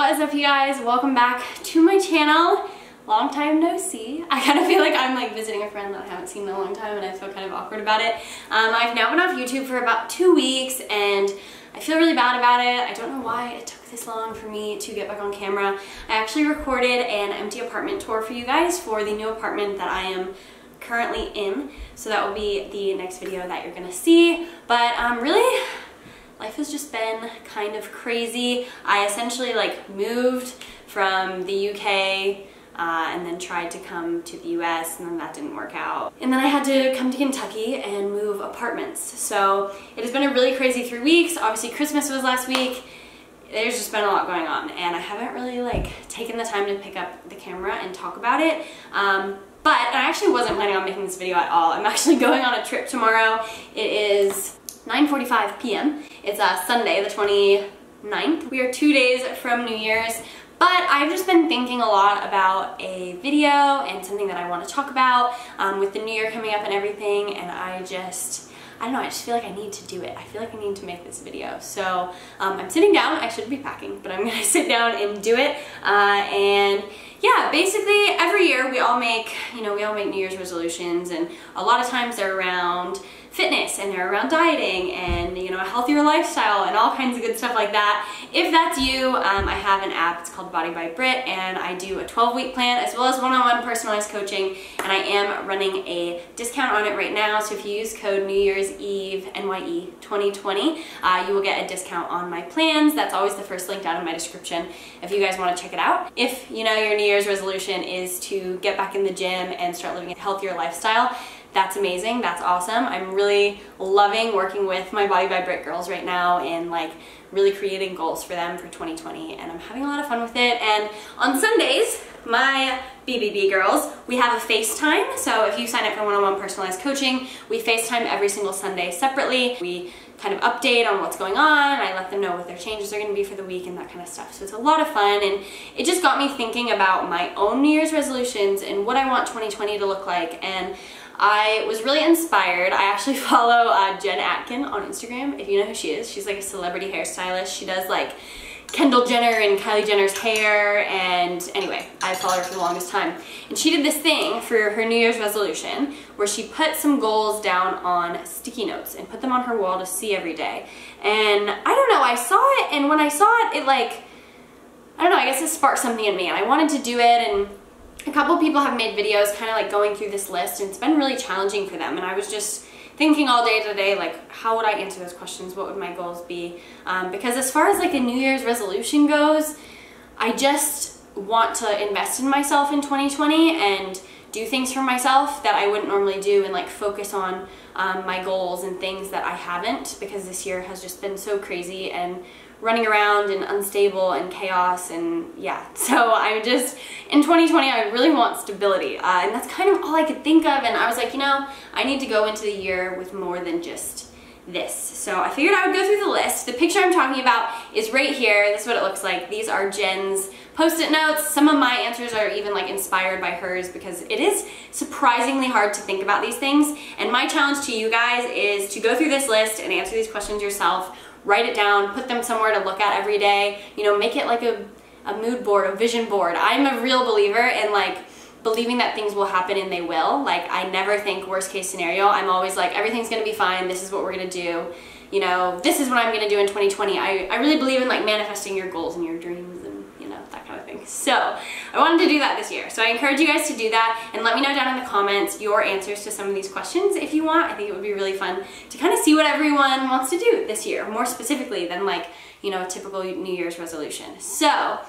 What is up you guys? Welcome back to my channel. Long time no see. I kind of feel like I'm like visiting a friend that I haven't seen in a long time and I feel kind of awkward about it. Um, I've now been off YouTube for about two weeks and I feel really bad about it. I don't know why it took this long for me to get back on camera. I actually recorded an empty apartment tour for you guys for the new apartment that I am currently in. So that will be the next video that you're gonna see. But um, really, life has just been kind of crazy. I essentially like moved from the UK uh, and then tried to come to the US and then that didn't work out. And then I had to come to Kentucky and move apartments. So it has been a really crazy three weeks. Obviously Christmas was last week. There's just been a lot going on and I haven't really like taken the time to pick up the camera and talk about it. Um, but I actually wasn't planning on making this video at all. I'm actually going on a trip tomorrow. It is 9.45 p.m. It's uh, Sunday, the 29th. We are two days from New Year's, but I've just been thinking a lot about a video and something that I want to talk about um, with the new year coming up and everything, and I just... I don't know, I just feel like I need to do it. I feel like I need to make this video. So um, I'm sitting down, I should be packing, but I'm gonna sit down and do it. Uh, and yeah, basically every year we all make, you know, we all make New Year's resolutions and a lot of times they're around fitness and they're around dieting and you know a healthier lifestyle and all kinds of good stuff like that. If that's you, um, I have an app, it's called Body by Britt, and I do a 12 week plan as well as one-on-one -on -one personalized coaching and I am running a discount on it right now so if you use code New Year's Eve NYE 2020 uh, you will get a discount on my plans. That's always the first link down in my description if you guys want to check it out. If you know your New Year's resolution is to get back in the gym and start living a healthier lifestyle, that's amazing, that's awesome. I'm really loving working with my Body by Britt girls right now and like really creating goals for them for 2020 and I'm having a lot of fun with it. And on Sundays, my BBB girls, we have a FaceTime. So if you sign up for one-on-one -on -one personalized coaching, we FaceTime every single Sunday separately. We kind of update on what's going on. I let them know what their changes are going to be for the week and that kind of stuff. So it's a lot of fun and it just got me thinking about my own New Year's resolutions and what I want 2020 to look like. And I was really inspired. I actually follow uh, Jen Atkin on Instagram, if you know who she is. She's like a celebrity hairstylist. She does like Kendall Jenner and Kylie Jenner's hair and anyway, I followed her for the longest time. And she did this thing for her New Year's resolution where she put some goals down on sticky notes and put them on her wall to see every day. And I don't know, I saw it and when I saw it, it like, I don't know, I guess it sparked something in me and I wanted to do it and a couple people have made videos kind of like going through this list and it's been really challenging for them and I was just thinking all day today like how would I answer those questions? What would my goals be? Um, because as far as like a New Year's resolution goes I just want to invest in myself in 2020 and do things for myself that I wouldn't normally do and like focus on um, my goals and things that I haven't because this year has just been so crazy and running around and unstable and chaos and yeah so I just in 2020 I really want stability uh, and that's kind of all I could think of and I was like you know I need to go into the year with more than just this. So I figured I would go through the list. The picture I'm talking about is right here. This is what it looks like. These are Jen's post-it notes. Some of my answers are even like inspired by hers because it is surprisingly hard to think about these things. And my challenge to you guys is to go through this list and answer these questions yourself write it down, put them somewhere to look at every day, you know, make it like a, a mood board, a vision board. I'm a real believer in like believing that things will happen and they will. Like I never think worst case scenario. I'm always like everything's gonna be fine, this is what we're gonna do. You know, this is what I'm gonna do in 2020. I, I really believe in like manifesting your goals and your dreams So I wanted to do that this year. So I encourage you guys to do that and let me know down in the comments your answers to some of these questions if you want. I think it would be really fun to kind of see what everyone wants to do this year, more specifically than like, you know, a typical New Year's resolution. So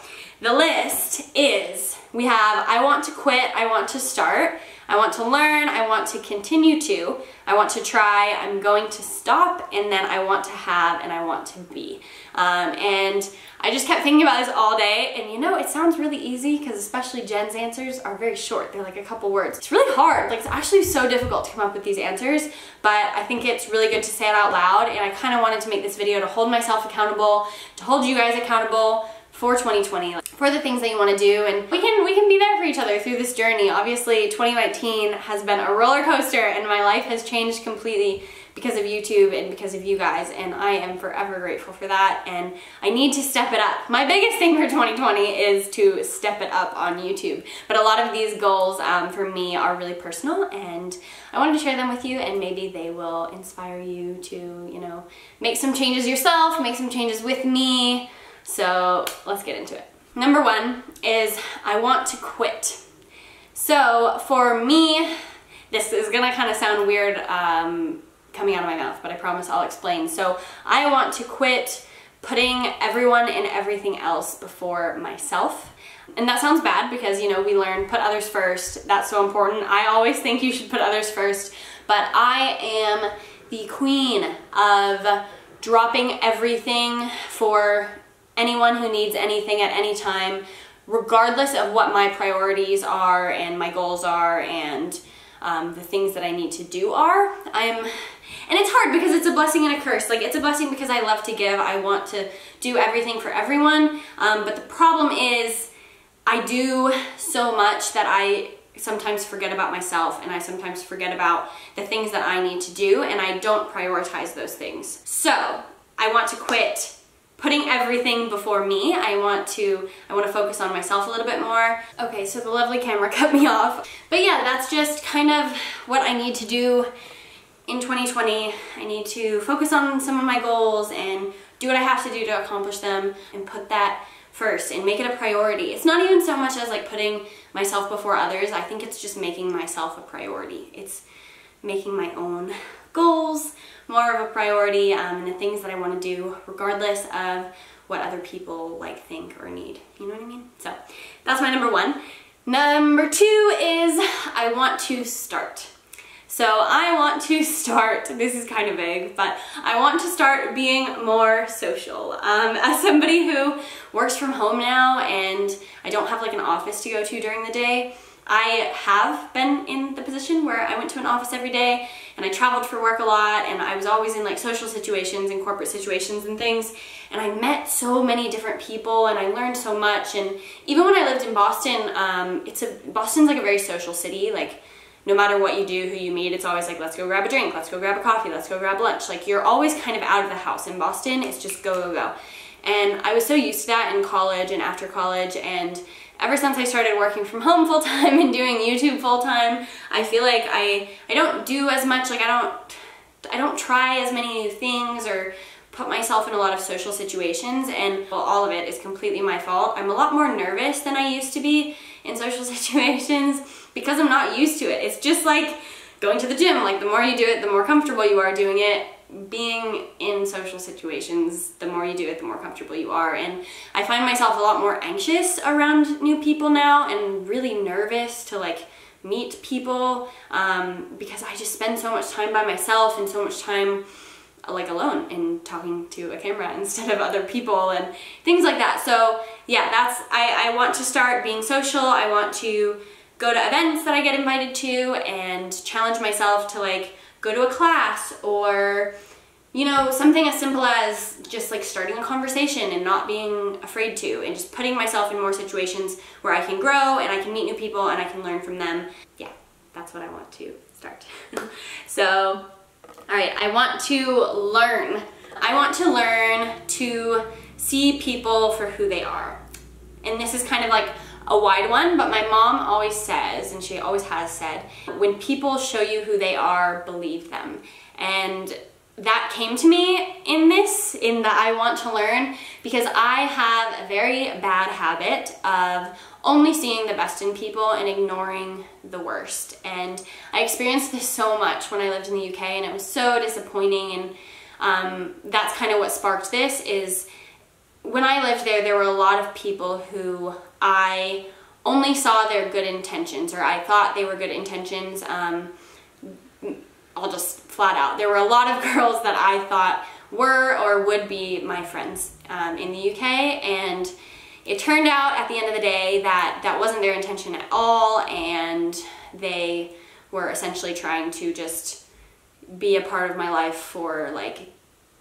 the list is, we have I want to quit, I want to start, I want to learn, I want to continue to, I want to try, I'm going to stop, and then I want to have, and I want to be. Um, and I just kept thinking about this all day, and you know, it sounds really easy because especially Jen's answers are very short. They're like a couple words. It's really hard. Like, it's actually so difficult to come up with these answers, but I think it's really good to say it out loud, and I kind of wanted to make this video to hold myself accountable, to hold you guys accountable, for 2020 for the things that you want to do and we can we can be there for each other through this journey obviously 2019 has been a roller coaster and my life has changed completely because of YouTube and because of you guys and I am forever grateful for that and I need to step it up. My biggest thing for 2020 is to step it up on YouTube but a lot of these goals um, for me are really personal and I wanted to share them with you and maybe they will inspire you to, you know, make some changes yourself, make some changes with me. So let's get into it. Number one is I want to quit. So for me, this is gonna kind of sound weird um, coming out of my mouth, but I promise I'll explain. So I want to quit putting everyone and everything else before myself. And that sounds bad because, you know, we learn put others first. That's so important. I always think you should put others first, but I am the queen of dropping everything for anyone who needs anything at any time, regardless of what my priorities are and my goals are and um, the things that I need to do are. I'm, and it's hard because it's a blessing and a curse. Like it's a blessing because I love to give. I want to do everything for everyone. Um, but the problem is I do so much that I sometimes forget about myself and I sometimes forget about the things that I need to do and I don't prioritize those things. So I want to quit putting everything before me. I want to I want to focus on myself a little bit more. Okay, so the lovely camera cut me off. But yeah, that's just kind of what I need to do in 2020. I need to focus on some of my goals and do what I have to do to accomplish them and put that first and make it a priority. It's not even so much as like putting myself before others. I think it's just making myself a priority. It's making my own goals more of a priority um, and the things that I want to do regardless of what other people like think or need. You know what I mean? So that's my number one. Number two is I want to start. So I want to start, this is kind of vague, but I want to start being more social. Um, as somebody who works from home now and I don't have like an office to go to during the day, I have been in the position where I went to an office every day and I traveled for work a lot and I was always in like social situations and corporate situations and things and I met so many different people and I learned so much and even when I lived in Boston, um, it's a Boston's like a very social city like no matter what you do, who you meet, it's always like, let's go grab a drink, let's go grab a coffee, let's go grab lunch. Like you're always kind of out of the house. In Boston, it's just go, go, go. And I was so used to that in college and after college and ever since I started working from home full time and doing YouTube full time, I feel like I, I don't do as much, like I don't, I don't try as many things or put myself in a lot of social situations and well, all of it is completely my fault. I'm a lot more nervous than I used to be in social situations because I'm not used to it. It's just like going to the gym. Like the more you do it, the more comfortable you are doing it being in social situations, the more you do it, the more comfortable you are. And I find myself a lot more anxious around new people now and really nervous to like meet people um, because I just spend so much time by myself and so much time like alone and talking to a camera instead of other people and things like that. So yeah, that's, I, I want to start being social. I want to go to events that I get invited to and challenge myself to like go to a class or you know, something as simple as just like starting a conversation and not being afraid to and just putting myself in more situations where I can grow and I can meet new people and I can learn from them. Yeah, that's what I want to start. so, all right, I want to learn. I want to learn to see people for who they are. And this is kind of like a wide one, but my mom always says, and she always has said, when people show you who they are, believe them. And that came to me in this, in the I want to learn, because I have a very bad habit of only seeing the best in people and ignoring the worst. And I experienced this so much when I lived in the UK and it was so disappointing and um, that's kind of what sparked this is when I lived there, there were a lot of people who I only saw their good intentions or I thought they were good intentions. Um, I'll just flat out. There were a lot of girls that I thought were or would be my friends um, in the UK and it turned out at the end of the day that that wasn't their intention at all and they were essentially trying to just be a part of my life for like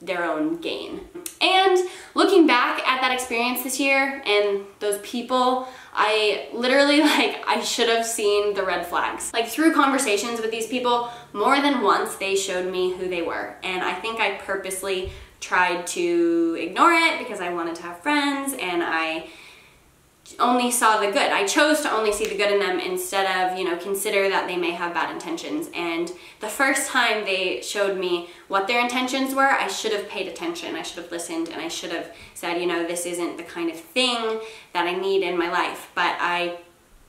their own gain. And looking back at that experience this year and those people, I literally like, I should have seen the red flags. Like through conversations with these people, more than once they showed me who they were. And I think I purposely tried to ignore it because I wanted to have friends and I only saw the good. I chose to only see the good in them instead of, you know, consider that they may have bad intentions. And the first time they showed me what their intentions were, I should have paid attention. I should have listened and I should have said, you know, this isn't the kind of thing that I need in my life. But I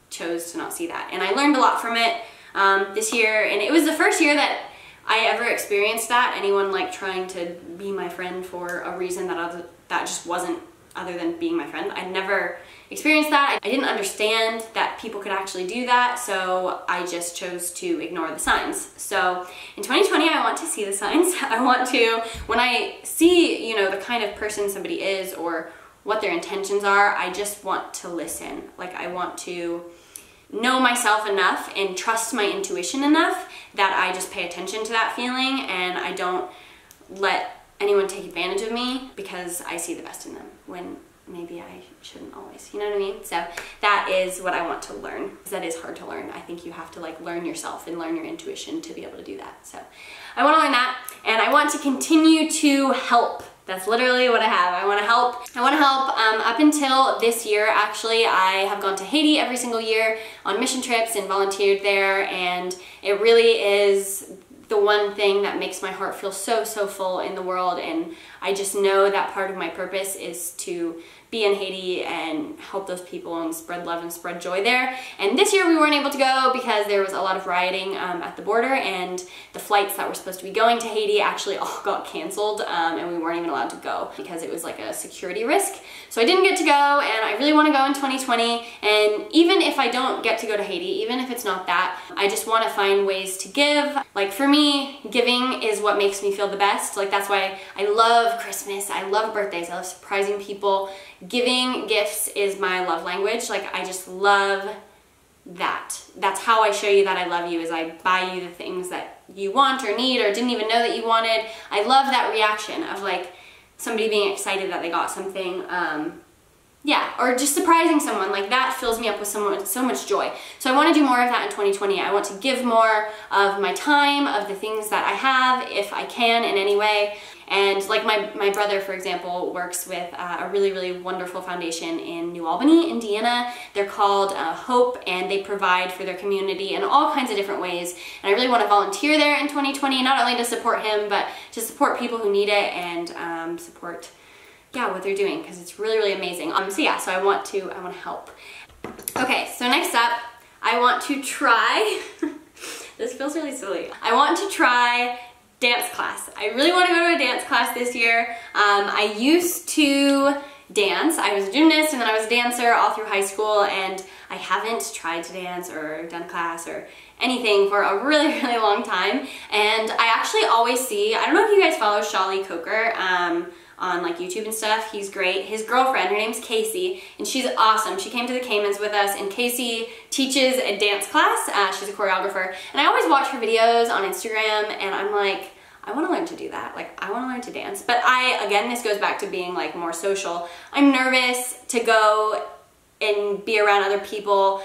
chose to not see that. And I learned a lot from it um, this year. And it was the first year that I ever experienced that. Anyone like trying to be my friend for a reason that other, that just wasn't other than being my friend. I never experienced that. I didn't understand that people could actually do that, so I just chose to ignore the signs. So in 2020, I want to see the signs. I want to, when I see, you know, the kind of person somebody is or what their intentions are, I just want to listen. Like I want to know myself enough and trust my intuition enough that I just pay attention to that feeling and I don't let anyone take advantage of me because I see the best in them when maybe I shouldn't always, you know what I mean? So that is what I want to learn. That is hard to learn. I think you have to like learn yourself and learn your intuition to be able to do that. So I want to learn that and I want to continue to help that's literally what I have. I want to help. I want to help um, up until this year, actually. I have gone to Haiti every single year on mission trips and volunteered there, and it really is the one thing that makes my heart feel so, so full in the world. And I just know that part of my purpose is to be in Haiti and help those people and spread love and spread joy there. And this year we weren't able to go because there was a lot of rioting um, at the border and the flights that were supposed to be going to Haiti actually all got canceled um, and we weren't even allowed to go because it was like a security risk. So I didn't get to go and I really want to go in 2020 and even if I don't get to go to Haiti, even if it's not that, I just want to find ways to give. Like for me, giving is what makes me feel the best. Like that's why I love Christmas, I love birthdays, I love surprising people giving gifts is my love language. Like I just love that. That's how I show you that I love you is I buy you the things that you want or need or didn't even know that you wanted. I love that reaction of like somebody being excited that they got something. Um, yeah, or just surprising someone. Like that fills me up with so so much joy. So I want to do more of that in 2020. I want to give more of my time, of the things that I have, if I can in any way. And like my, my brother, for example, works with uh, a really, really wonderful foundation in New Albany, Indiana. They're called uh, Hope and they provide for their community in all kinds of different ways. And I really want to volunteer there in 2020, not only to support him, but to support people who need it and um, support yeah, what they're doing because it's really, really amazing. Um, so yeah, so I want to, I want to help. Okay, so next up, I want to try, this feels really silly. I want to try dance class. I really want to go to a dance class this year. Um, I used to dance. I was a gymnast and then I was a dancer all through high school and I haven't tried to dance or done class or anything for a really, really long time. And I actually always see, I don't know if you guys follow Shawley Coker, um, on like YouTube and stuff. He's great. His girlfriend, her name's Casey, and she's awesome. She came to the Caymans with us, and Casey teaches a dance class. Uh, she's a choreographer, and I always watch her videos on Instagram, and I'm like, I want to learn to do that. Like, I want to learn to dance. But I, again, this goes back to being like more social. I'm nervous to go and be around other people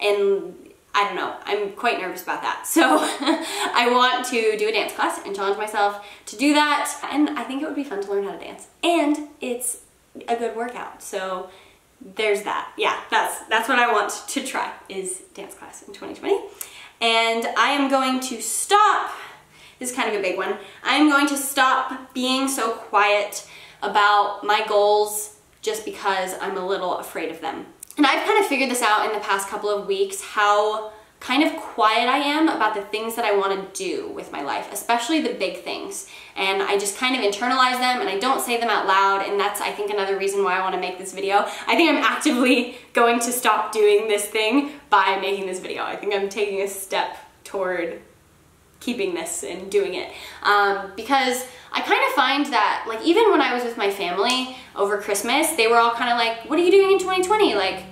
and I don't know, I'm quite nervous about that. So I want to do a dance class and challenge myself to do that. And I think it would be fun to learn how to dance. And it's a good workout. So there's that. Yeah, that's, that's what I want to try is dance class in 2020. And I am going to stop, this is kind of a big one, I'm going to stop being so quiet about my goals just because I'm a little afraid of them. And I've kind of figured this out in the past couple of weeks how kind of quiet I am about the things that I want to do with my life, especially the big things. And I just kind of internalize them and I don't say them out loud and that's I think another reason why I want to make this video. I think I'm actively going to stop doing this thing by making this video. I think I'm taking a step toward keeping this and doing it. Um, because I kind of find that, like, even when I was with my family over Christmas, they were all kind of like, what are you doing in 2020? Like,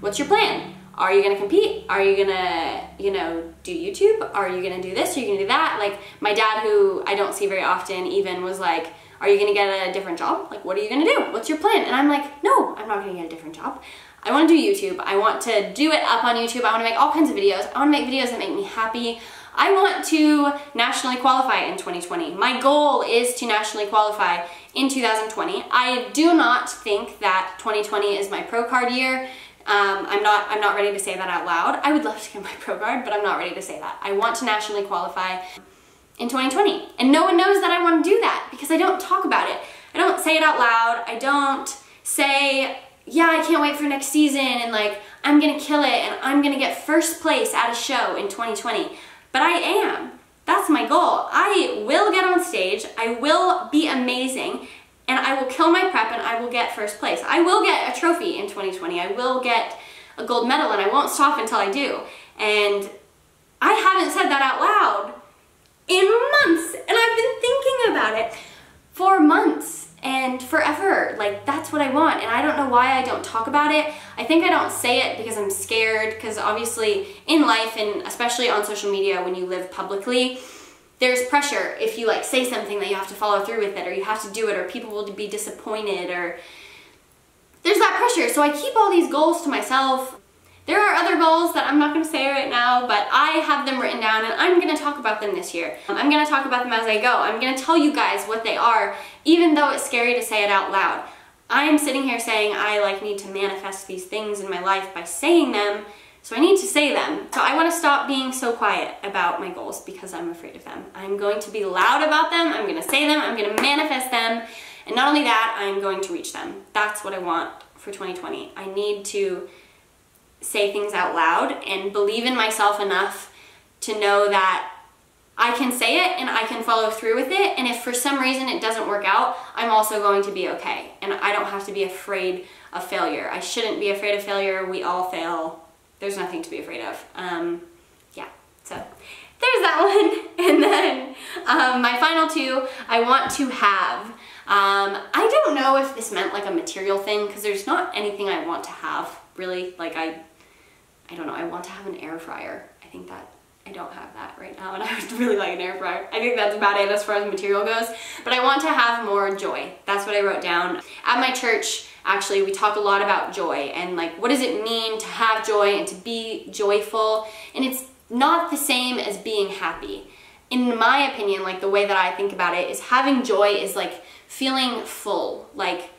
what's your plan? Are you gonna compete? Are you gonna, you know, do YouTube? Are you gonna do this? Are you gonna do that? Like, my dad, who I don't see very often, even was like, are you gonna get a different job? Like, what are you gonna do? What's your plan? And I'm like, no, I'm not gonna get a different job. I wanna do YouTube. I want to do it up on YouTube. I wanna make all kinds of videos. I wanna make videos that make me happy. I want to nationally qualify in 2020. My goal is to nationally qualify in 2020. I do not think that 2020 is my pro card year. Um, I'm not I'm not ready to say that out loud. I would love to get my pro card, but I'm not ready to say that. I want to nationally qualify in 2020. And no one knows that I want to do that because I don't talk about it. I don't say it out loud. I don't say, yeah, I can't wait for next season and like, I'm gonna kill it and I'm gonna get first place at a show in 2020. But I am. That's my goal. I will get on stage, I will be amazing, and I will kill my prep and I will get first place. I will get a trophy in 2020. I will get a gold medal and I won't stop until I do. And I haven't said that out loud in months and I've been thinking about it for months and forever. Like that's what I want and I don't know why I don't talk about it. I think I don't say it because I'm scared because obviously in life and especially on social media when you live publicly, there's pressure if you like say something that you have to follow through with it or you have to do it or people will be disappointed or there's that pressure. So I keep all these goals to myself there are other goals that I'm not going to say right now, but I have them written down and I'm going to talk about them this year. I'm going to talk about them as I go. I'm going to tell you guys what they are, even though it's scary to say it out loud. I'm sitting here saying I like need to manifest these things in my life by saying them, so I need to say them. So I want to stop being so quiet about my goals because I'm afraid of them. I'm going to be loud about them, I'm going to say them, I'm going to manifest them, and not only that, I'm going to reach them. That's what I want for 2020. I need to say things out loud and believe in myself enough to know that I can say it and I can follow through with it. And if for some reason it doesn't work out, I'm also going to be okay. And I don't have to be afraid of failure. I shouldn't be afraid of failure. We all fail. There's nothing to be afraid of. Um, yeah, so there's that one. And then um, my final two, I want to have. Um, I don't know if this meant like a material thing because there's not anything I want to have really. Like I I don't know, I want to have an air fryer. I think that I don't have that right now and I would really like an air fryer. I think that's about it as far as material goes. But I want to have more joy. That's what I wrote down. At my church, actually, we talk a lot about joy and like what does it mean to have joy and to be joyful. And it's not the same as being happy. In my opinion, like the way that I think about it is having joy is like feeling full, like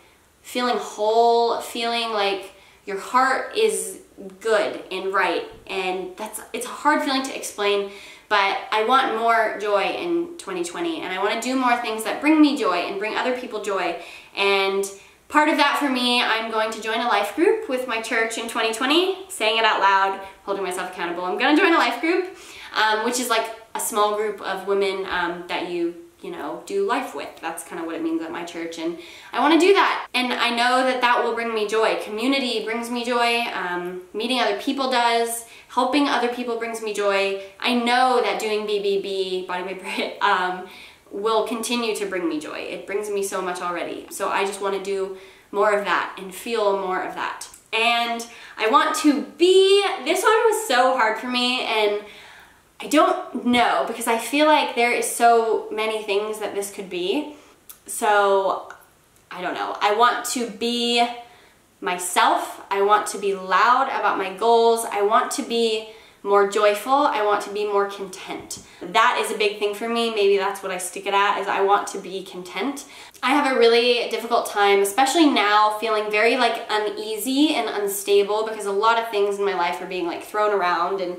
feeling whole, feeling like your heart is good and right and that's it's a hard feeling to explain but I want more joy in 2020 and I want to do more things that bring me joy and bring other people joy and part of that for me I'm going to join a life group with my church in 2020 saying it out loud holding myself accountable I'm gonna join a life group um, which is like a small group of women um, that you you know, do life with. That's kind of what it means at my church. And I want to do that. And I know that that will bring me joy. Community brings me joy. Um, meeting other people does. Helping other people brings me joy. I know that doing BBB, Body by um, will continue to bring me joy. It brings me so much already. So I just want to do more of that and feel more of that. And I want to be, this one was so hard for me and I don't know because I feel like there is so many things that this could be. So I don't know. I want to be myself. I want to be loud about my goals. I want to be more joyful. I want to be more content. That is a big thing for me. Maybe that's what I stick it at is I want to be content. I have a really difficult time, especially now, feeling very like uneasy and unstable because a lot of things in my life are being like thrown around and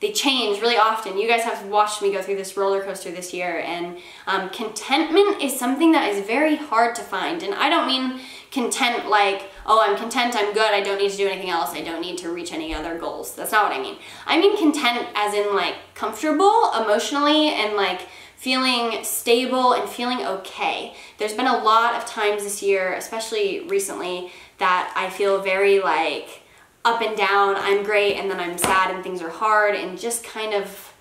they change really often. You guys have watched me go through this roller coaster this year and um, contentment is something that is very hard to find. And I don't mean content like, oh, I'm content, I'm good, I don't need to do anything else, I don't need to reach any other goals. That's not what I mean. I mean content as in like comfortable emotionally and like feeling stable and feeling okay. There's been a lot of times this year, especially recently, that I feel very like up and down, I'm great, and then I'm sad and things are hard, and just kind of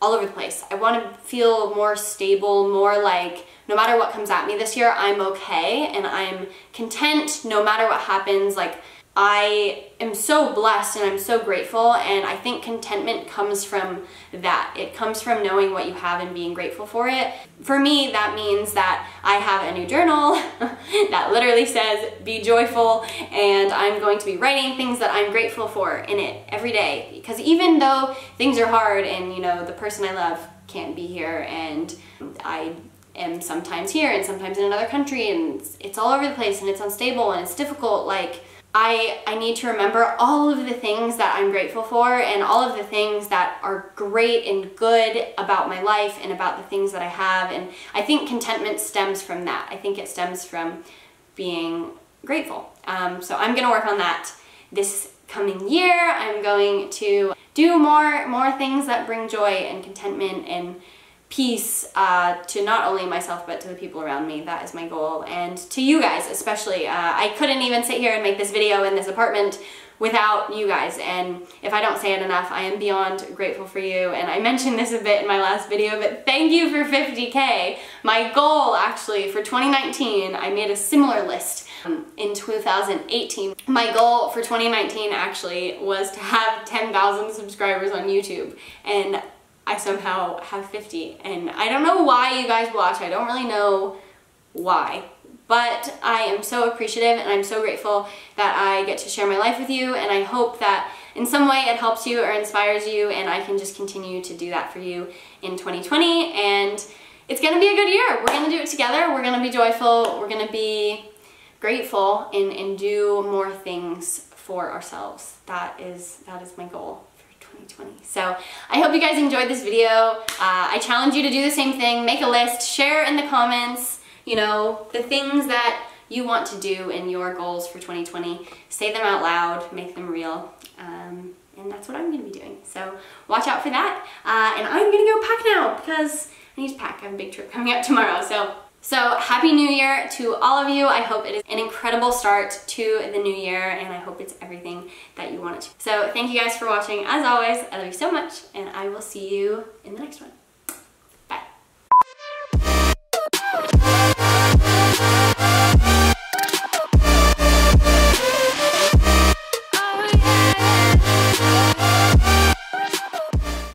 all over the place. I want to feel more stable, more like no matter what comes at me this year, I'm okay and I'm content no matter what happens. Like I am so blessed and I'm so grateful and I think contentment comes from that. It comes from knowing what you have and being grateful for it. For me, that means that I have a new journal that literally says be joyful and I'm going to be writing things that I'm grateful for in it every day because even though things are hard and you know the person I love can't be here and I am sometimes here and sometimes in another country and it's, it's all over the place and it's unstable and it's difficult like I, I need to remember all of the things that I'm grateful for and all of the things that are great and good about my life and about the things that I have. And I think contentment stems from that. I think it stems from being grateful. Um, so I'm going to work on that this coming year. I'm going to do more, more things that bring joy and contentment and peace uh, to not only myself but to the people around me. That is my goal. And to you guys especially. Uh, I couldn't even sit here and make this video in this apartment without you guys and if I don't say it enough I am beyond grateful for you and I mentioned this a bit in my last video but thank you for 50k. My goal actually for 2019 I made a similar list um, in 2018. My goal for 2019 actually was to have 10,000 subscribers on YouTube and I somehow have 50. And I don't know why you guys watch. I don't really know why. But I am so appreciative and I'm so grateful that I get to share my life with you and I hope that in some way it helps you or inspires you and I can just continue to do that for you in 2020 and it's gonna be a good year. We're gonna do it together. We're gonna be joyful. We're gonna be grateful and, and do more things for ourselves. That is, that is my goal. 2020. So I hope you guys enjoyed this video. Uh, I challenge you to do the same thing. Make a list, share in the comments, you know, the things that you want to do in your goals for 2020. Say them out loud, make them real. Um, and that's what I'm going to be doing. So watch out for that. Uh, and I'm going to go pack now because I need to pack. I have a big trip coming up tomorrow. So so happy new year to all of you. I hope it is an incredible start to the new year and I hope it's everything that you want it to. So thank you guys for watching. As always, I love you so much and I will see you in the next one.